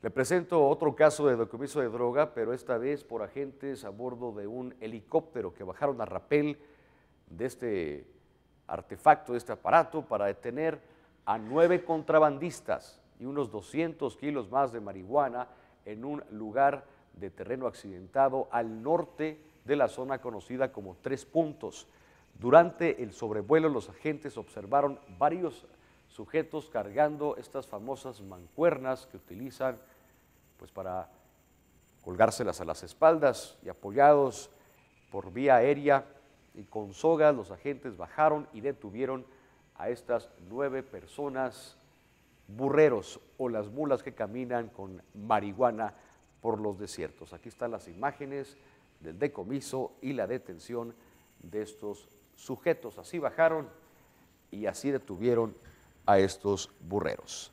Le presento otro caso de decomiso de droga, pero esta vez por agentes a bordo de un helicóptero que bajaron a rapel de este artefacto, de este aparato, para detener a nueve contrabandistas y unos 200 kilos más de marihuana en un lugar de terreno accidentado al norte de la zona conocida como Tres Puntos. Durante el sobrevuelo los agentes observaron varios sujetos cargando estas famosas mancuernas que utilizan pues, para colgárselas a las espaldas y apoyados por vía aérea y con sogas los agentes bajaron y detuvieron a estas nueve personas burreros o las mulas que caminan con marihuana por los desiertos. Aquí están las imágenes del decomiso y la detención de estos sujetos. Así bajaron y así detuvieron a estos burreros.